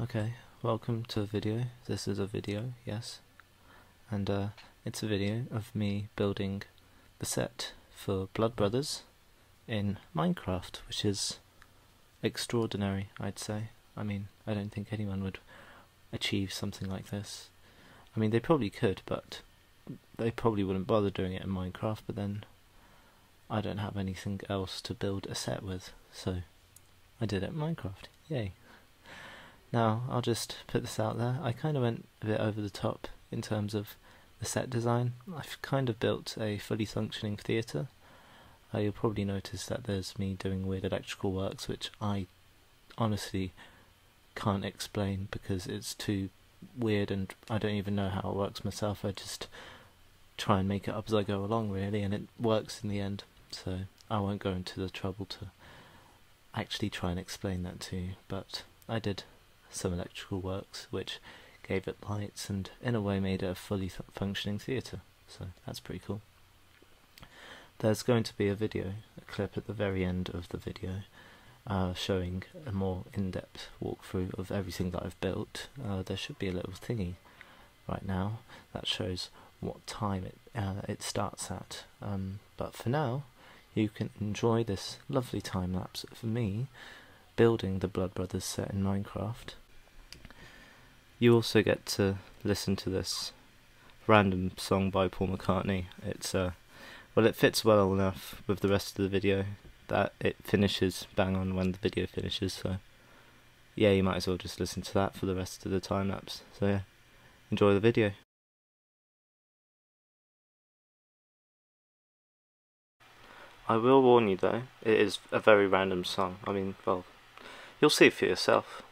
Okay, welcome to a video. This is a video, yes. And uh, it's a video of me building the set for Blood Brothers in Minecraft, which is extraordinary, I'd say. I mean, I don't think anyone would achieve something like this. I mean, they probably could, but they probably wouldn't bother doing it in Minecraft, but then I don't have anything else to build a set with, so I did it in Minecraft. Yay. Now, I'll just put this out there. I kind of went a bit over the top in terms of the set design. I've kind of built a fully functioning theatre. Uh, you'll probably notice that there's me doing weird electrical works, which I honestly can't explain because it's too weird and I don't even know how it works myself. I just try and make it up as I go along, really, and it works in the end. So I won't go into the trouble to actually try and explain that to you, but I did some electrical works which gave it lights and in a way made it a fully th functioning theatre. So that's pretty cool. There's going to be a video, a clip at the very end of the video, uh, showing a more in-depth walkthrough of everything that I've built. Uh, there should be a little thingy right now that shows what time it uh, it starts at. Um, but for now, you can enjoy this lovely time lapse of me building the Blood Brothers set in Minecraft. You also get to listen to this random song by Paul McCartney. It's uh, well, it fits well enough with the rest of the video that it finishes bang on when the video finishes. So yeah, you might as well just listen to that for the rest of the time lapse. So yeah, enjoy the video. I will warn you though, it is a very random song. I mean, well, you'll see for yourself.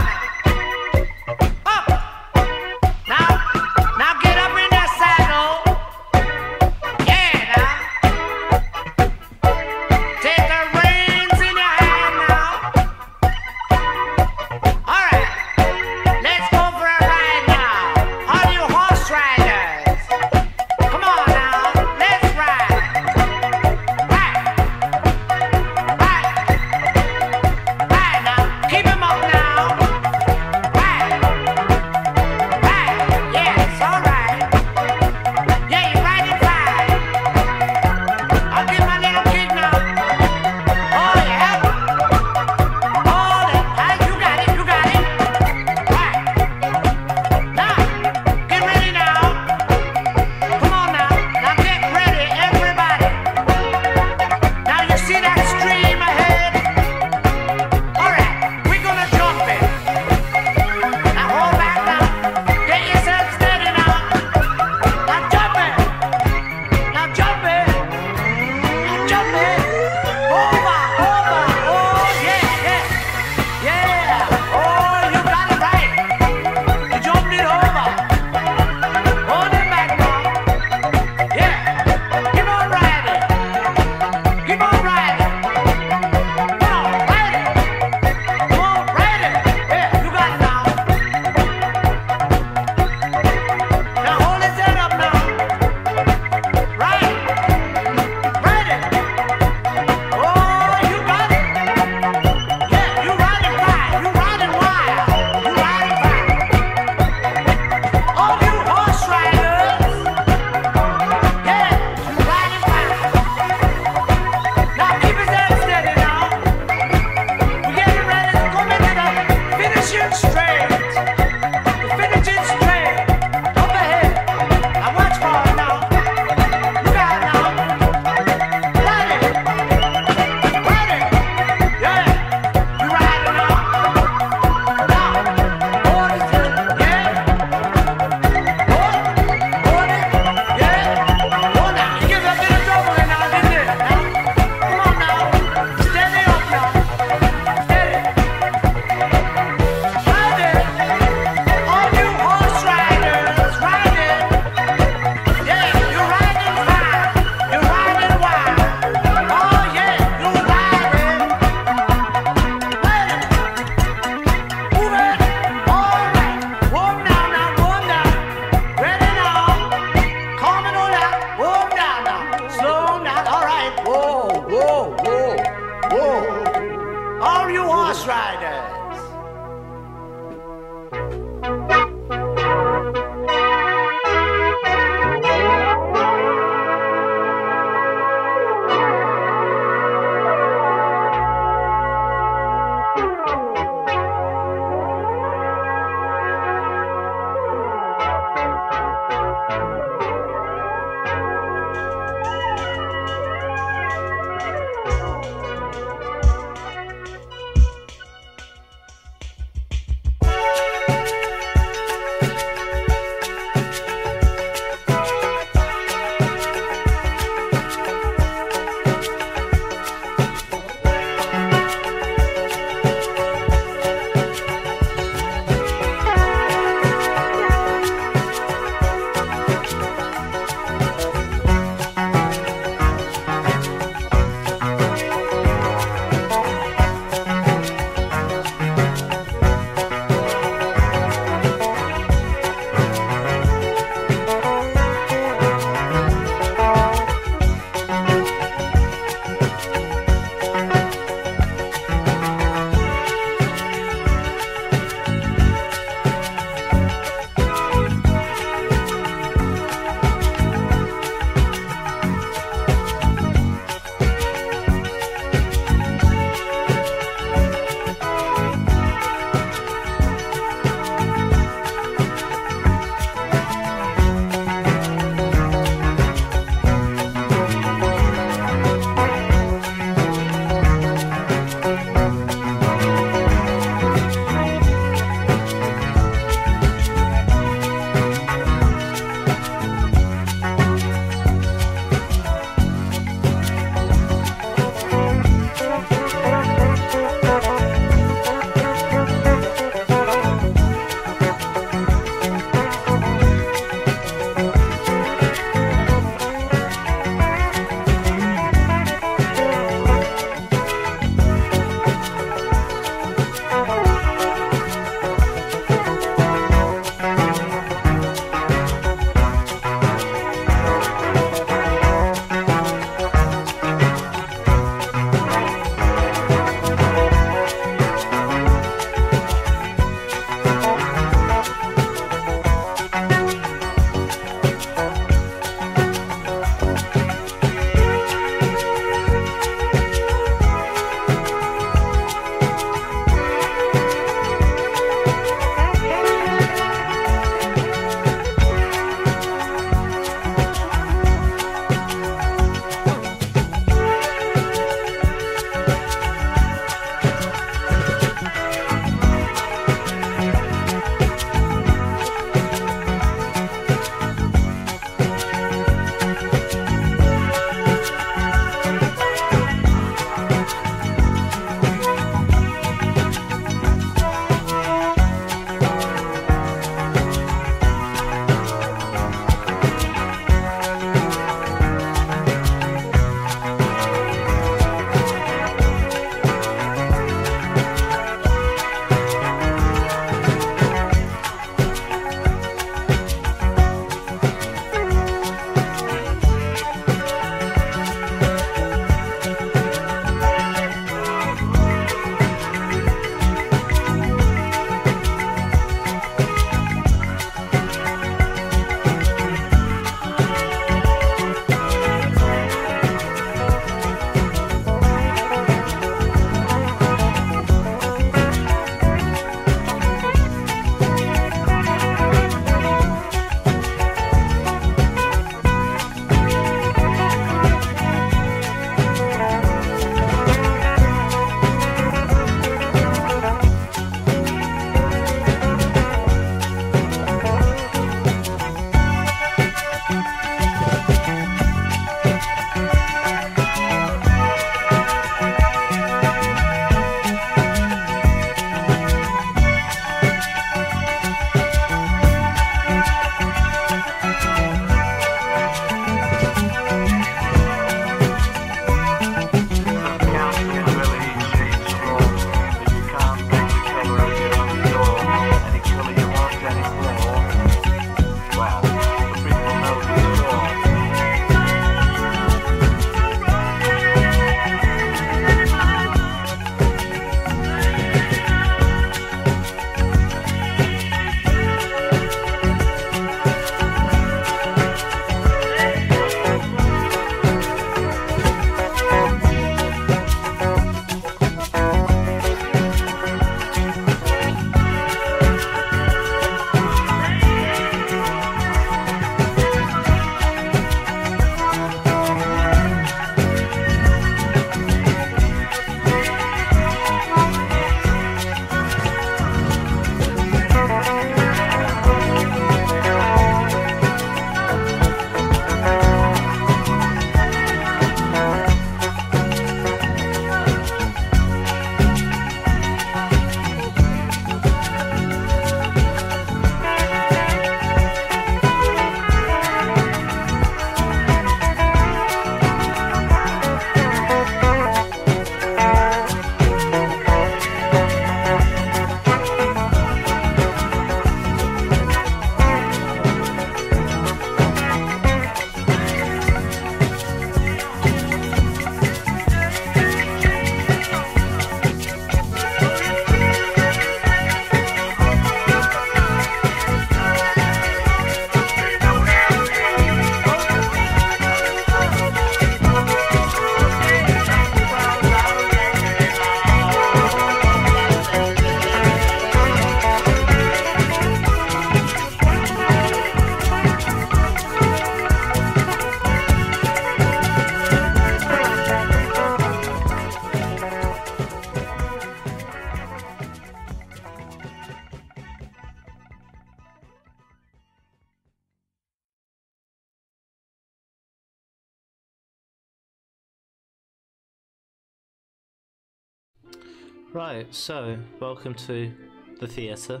Right, so welcome to the theatre,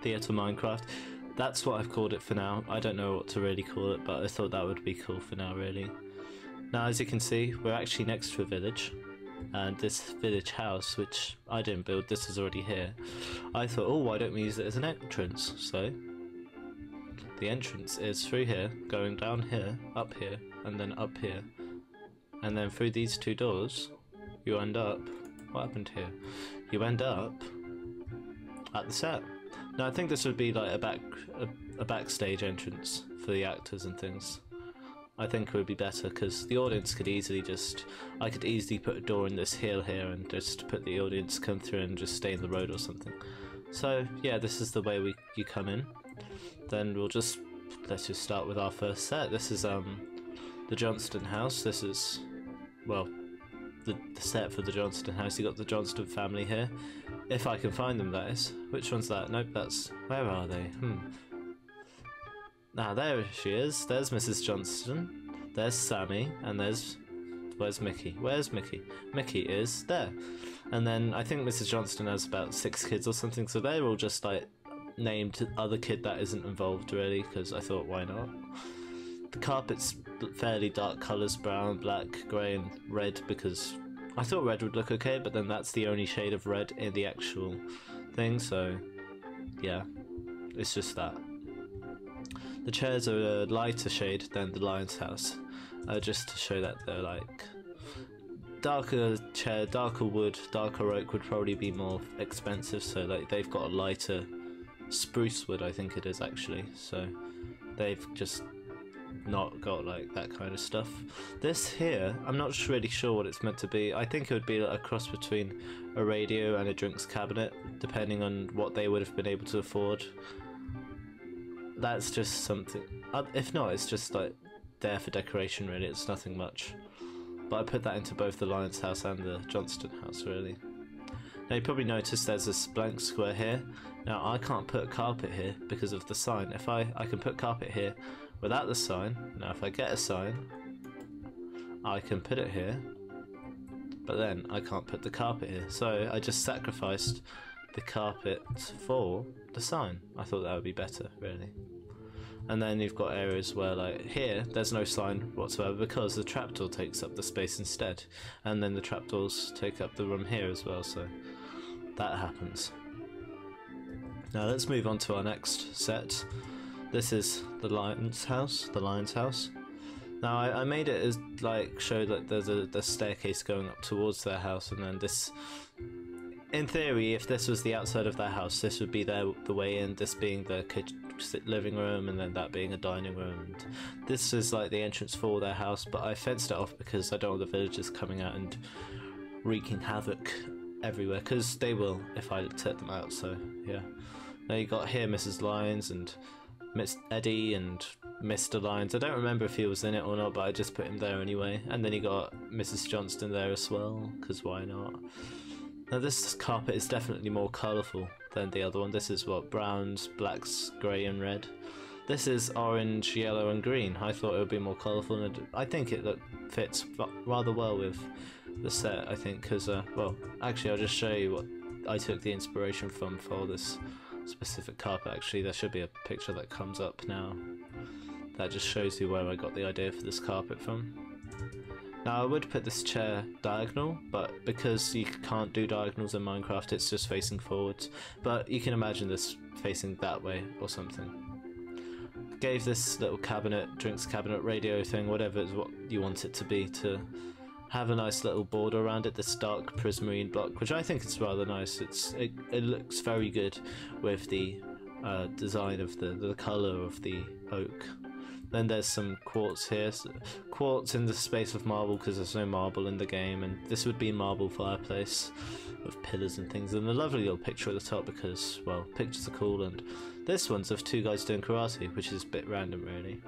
Theatre Minecraft. That's what I've called it for now. I don't know what to really call it, but I thought that would be cool for now, really. Now, as you can see, we're actually next to a village, and this village house, which I didn't build, this is already here. I thought, oh, why don't we use it as an entrance? So, the entrance is through here, going down here, up here, and then up here. And then through these two doors, you end up. What happened here? You end up at the set. Now I think this would be like a back a, a backstage entrance for the actors and things. I think it would be better because the audience could easily just I could easily put a door in this hill here and just put the audience come through and just stay in the road or something. So yeah, this is the way we you come in. Then we'll just let's just start with our first set. This is um the Johnstone house. This is well the, the set for the Johnstone house. You got the Johnstone family here. If I can find them, that is. Which one's that? Nope, that's where are they? Hmm. Ah, there she is. There's Mrs. Johnstone. There's Sammy, and there's Where's Mickey? Where's Mickey? Mickey is there. And then I think Mrs. Johnstone has about six kids or something, so they're all just like named other kid that isn't involved really, because I thought why not? The carpet's fairly dark colours, brown, black, grey and red because I thought red would look okay, but then that's the only shade of red in the actual thing, so yeah, it's just that. The chairs are a lighter shade than the Lyons' house, uh, just to show that they're like darker chair, darker wood, darker oak would probably be more expensive. So like they've got a lighter spruce wood, I think it is actually. So they've just not got like that kind of stuff. This here, I'm not really sure what it's meant to be. I think it would be like a cross between a radio and a drinks cabinet, depending on what they would have been able to afford. That's just something. Uh, if not, it's just like there for decoration. Really, it's nothing much. But I put that into both the Lyons House and the Johnstone House. Really. Now you probably noticed there's this blank square here. Now I can't put carpet here because of the sign. If I, I can put carpet here without the sign. Now if I get a sign, I can put it here. But then I can't put the carpet here. So I just sacrificed the carpet for the sign. I thought that would be better, really. And then you've got areas where, like here, there's no sign whatsoever because the trapdoor takes up the space instead. And then the trapdoors take up the room here as well, so that happens. Now let's move on to our next set. This is the Lyons' house, the Lyons' house. Now I, I made it as like show that there's a the staircase going up towards their house, and then this. In theory, if this was the outside of their house, this would be their the way in. This being the kitchen, living room, and then that being a dining room. And this is like the entrance for their house, but I fenced it off because I don't want the villagers coming out and wreaking havoc everywhere. Because they will if I set them out. So yeah. Now you got here Mrs. Lyons and Miss Eddie and Mr. Lyons. I don't remember if he was in it or not, but I just put him there anyway. And then you got Mrs. Johnstone there as well, because why not? Now this carpet is definitely more colourful than the other one. This is what browns, blacks, grey and red. This is orange, yellow and green. I thought it would be more colourful and I think it look, fits rather well with the set, I think, because, uh, well, actually I'll just show you what I took the inspiration from for this specific carpet actually. There should be a picture that comes up now that just shows you where I got the idea for this carpet from. Now I would put this chair diagonal but because you can't do diagonals in Minecraft it's just facing forwards. But you can imagine this facing that way or something. Gave this little cabinet drinks cabinet radio thing whatever is what you want it to be to have a nice little border around it, this dark prismarine block, which I think is rather nice. It's it, it looks very good with the uh, design of the the color of the oak. Then there's some quartz here, so quartz in the space of marble because there's no marble in the game, and this would be marble fireplace with pillars and things, and a lovely little picture at the top because well, pictures are cool, and this one's of two guys doing karate, which is a bit random really.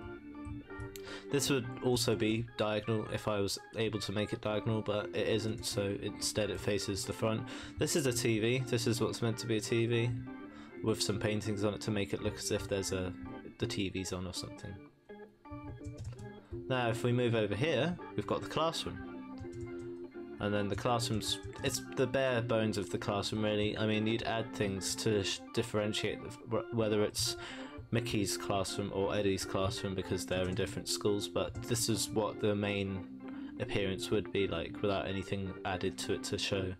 This would also be diagonal if I was able to make it diagonal, but it isn't, so instead it faces the front. This is a TV, this is what's meant to be a TV, with some paintings on it to make it look as if there's a the TV's on or something. Now if we move over here, we've got the classroom. and then the classrooms it's the bare bones of the classroom really i mean you'd add things to differentiate the, whether it's mickey's classroom or eddie's classroom because they're in different schools but this is what the main appearance would be like without anything added to it to show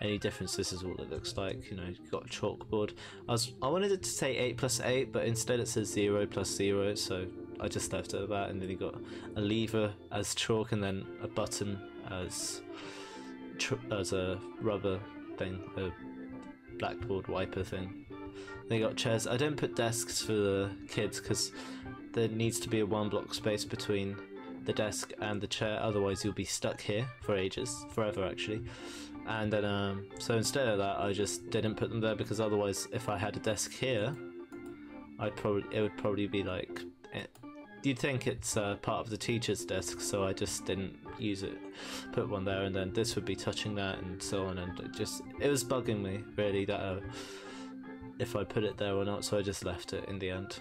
any difference this is what it looks like you know you've got a chalkboard i was i wanted it to say 8 plus 8 but instead it says 0 plus 0 so i just left it at that and then you got a lever as chalk and then a button as as a rubber thing, a blackboard wiper thing. They got chairs. I don't put desks for the kids because there needs to be a one block space between the desk and the chair. Otherwise, you'll be stuck here for ages, forever actually. And then, um, so instead of that, I just didn't put them there because otherwise, if I had a desk here, I'd probably it would probably be like eh, you'd think it's uh, part of the teacher's desk, so I just didn't use it. Put one there, and then this would be touching that, and so on. And it just it was bugging me really that uh, if I put it there or not. So I just left it in the end.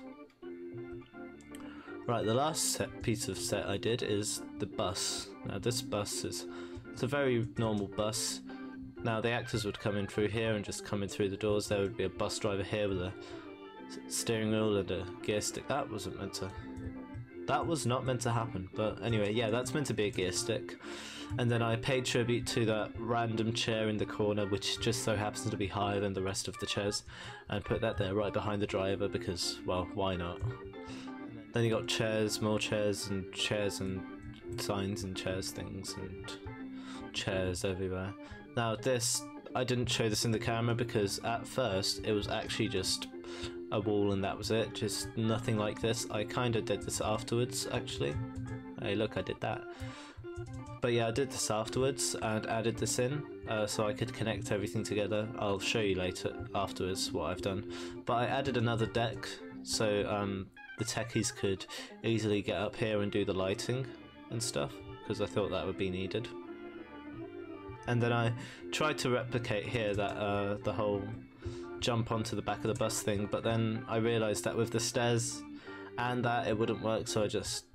Right, the last set, piece of set I did is the bus. Now this bus is it's a very normal bus. Now the actors would come in through here and just come in through the doors. There would be a bus driver here with a steering wheel and a gear stick. That wasn't meant to that was not meant to happen, but anyway, yeah, that's meant to be a gear stick. And then I paid tribute to that random chair in the corner, which just so happens to be higher than the rest of the chairs, and put that there right behind the driver because, well, why not? Then you got chairs, more chairs, and chairs, and signs, and chairs things, and chairs everywhere. Now, this, I didn't show this in the camera because at first it was actually just a wall and that was it, just nothing like this. I kind of did this afterwards, actually. Hey, look, I did that. But yeah, I did this afterwards and added this in uh, so I could connect everything together. I'll show you later afterwards what I've done. But I added another deck so um, the techies could easily get up here and do the lighting and stuff because I thought that would be needed. And then I tried to replicate here that uh, the whole jump onto the back of the bus thing, but then I realised that with the stairs and that it wouldn't work, so I just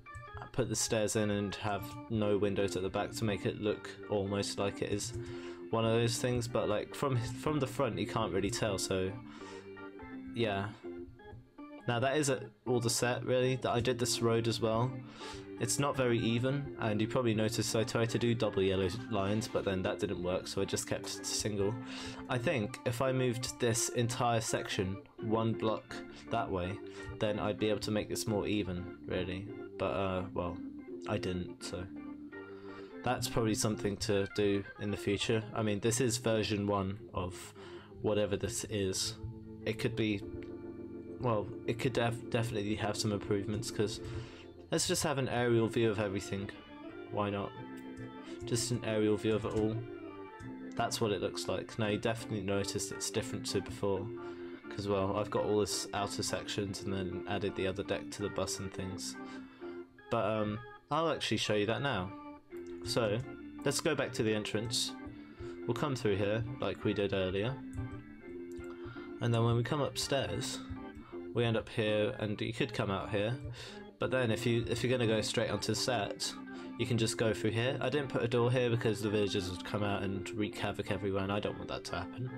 put the stairs in and have no windows at the back to make it look almost like it is one of those things. But like from from the front, you can't really tell. So yeah. Now that is all the set really. That I did this road as well. It's not very even, and you probably noticed I tried to do double yellow lines, but then that didn't work, so I just kept it single. I think if I moved this entire section one block that way, then I'd be able to make this more even, really. But, uh, well, I didn't, so... That's probably something to do in the future. I mean, this is version 1 of whatever this is. It could be... Well, it could def definitely have some improvements, because Let's just have an aerial view of everything. Why not? Just an aerial view of it all. That's what it looks like. Now you definitely notice it's different to before. Because, well, I've got all this outer sections and then added the other deck to the bus and things. But, um, I'll actually show you that now. So, let's go back to the entrance. We'll come through here, like we did earlier. And then when we come upstairs, we end up here, and you could come out here, but then if you if you're gonna go straight onto the set, you can just go through here. I didn't put a door here because the villagers would come out and wreak havoc everywhere and I don't want that to happen.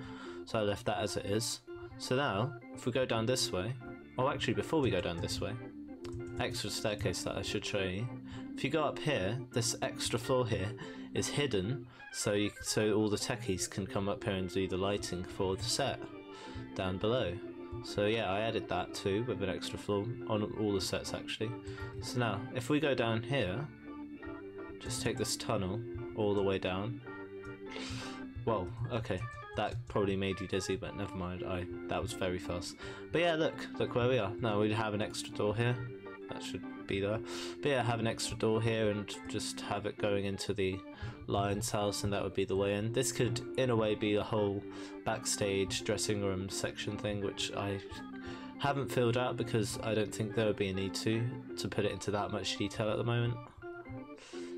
So I left that as it is. So now, if we go down this way, oh actually before we go down this way, extra staircase that I should show you. If you go up here, this extra floor here is hidden so you, so all the techies can come up here and do the lighting for the set down below. So yeah, I added that too with an extra floor on all the sets actually. So now, if we go down here, just take this tunnel all the way down. Well, okay, that probably made you dizzy, but never mind. I that was very fast. But yeah, look, look where we are. Now we have an extra door here. That should be there. But yeah, have an extra door here and just have it going into the Lyons' house, and that would be the way in. This could, in a way, be a whole backstage dressing room section thing, which I haven't filled out because I don't think there would be a need to to put it into that much detail at the moment.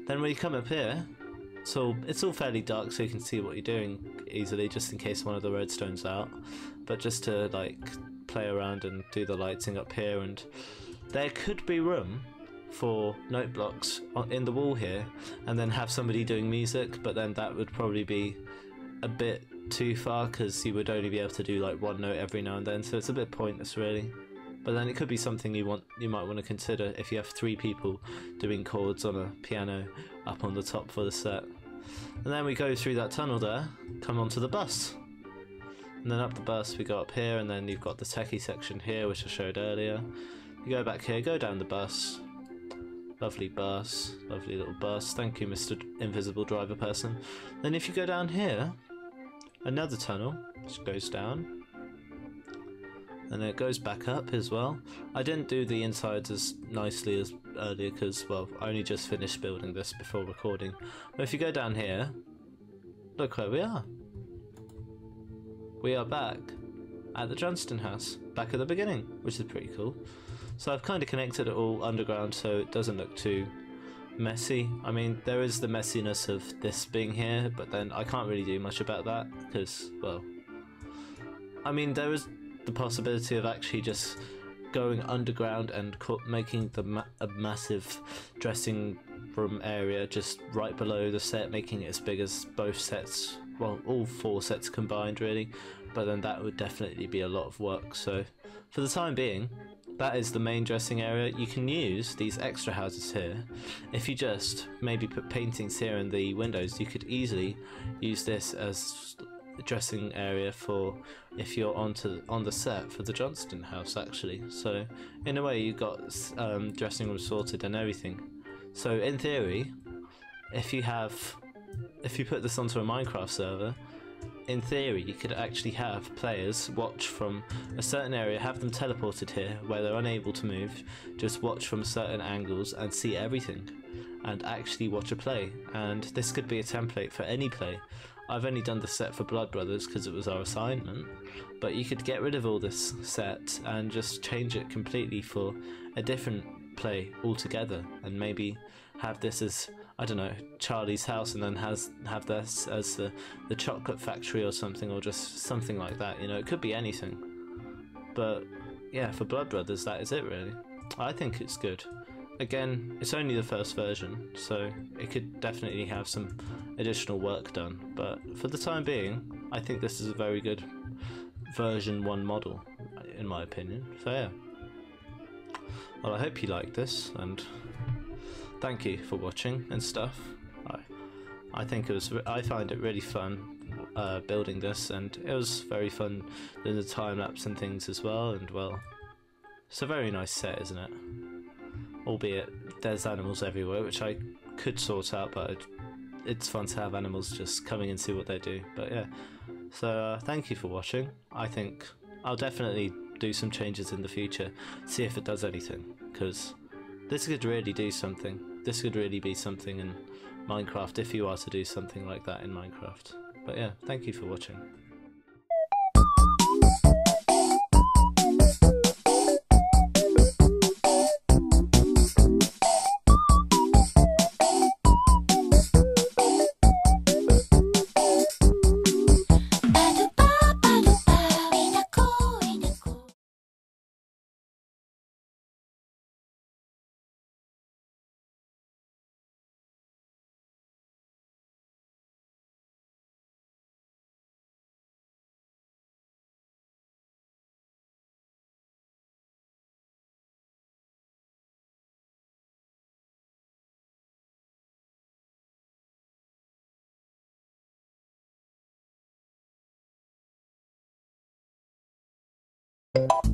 Then when you come up here, so it's all fairly dark so you can see what you're doing easily just in case one of the redstone's out. But just to like play around and do the lighting up here and there could be room for note blocks in the wall here, and then have somebody doing music. But then that would probably be a bit too far because you would only be able to do like one note every now and then. So it's a bit pointless, really. But then it could be something you want you might want to consider if you have three people doing chords on a piano up on the top for the set. And then we go through that tunnel there, come onto the bus. And then up the bus we go up here and then you've got the techie section here which I showed earlier. You go back here, go down the bus. Lovely bus, lovely little bus. Thank you, Mr. Invisible Driver Person. Then if you go down here, another tunnel which goes down and it goes back up as well. I didn't do the insides as nicely as earlier because, well, I only just finished building this before recording. But if you go down here, look where we are. We are back at the Johnstone house, back at the beginning, which is pretty cool. So I've kind of connected it all underground so it doesn't look too messy. I mean, there is the messiness of this being here, but then I can't really do much about that because, well, I mean, there is the possibility of actually just going underground and making the ma- a massive dressing room area just right below the set, making it as big as both sets. Well, all four sets combined, really. But then that would definitely be a lot of work. So, for the time being, that is the main dressing area. You can use these extra houses here. If you just maybe put paintings here in the windows, you could easily use this as a dressing area for if you're onto on the set for the Johnstone house actually. So in a way you got um, dressing room sorted and everything. So in theory, if you have if you put this onto a Minecraft server, in theory you could actually have players watch from a certain area, have them teleported here where they're unable to move, just watch from certain angles and see everything and actually watch a play. And this could be a template for any play. I've only done the set for Blood Brothers because it was our assignment, but you could get rid of all this set and just change it completely for a different play altogether, and maybe have this as I don't know Charlie's house, and then has have this as the the chocolate factory or something, or just something like that. You know, it could be anything. But yeah, for Blood Brothers, that is it really. I think it's good. Again, it's only the first version, so it could definitely have some additional work done. But for the time being, I think this is a very good version 1 model, in my opinion. So yeah. Well, I hope you like this, and thank you for watching and stuff. I, I think it was. I find it really fun uh, building this, and it was very fun doing the time lapse and things as well. And well, it's a very nice set, isn't it? Albeit there's animals everywhere, which I could sort out, but it's fun to have animals just coming and see what they do. But yeah, so uh, thank you for watching. I think I'll definitely do some changes in the future, see if it does anything, because this could really do something. This could really be something in Minecraft if you are to do something like that in Minecraft. But yeah, thank you for watching. You